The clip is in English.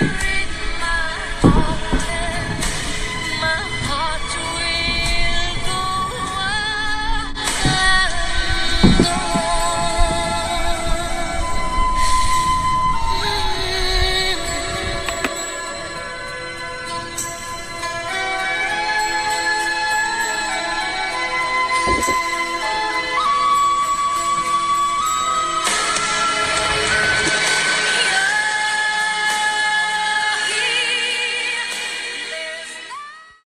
you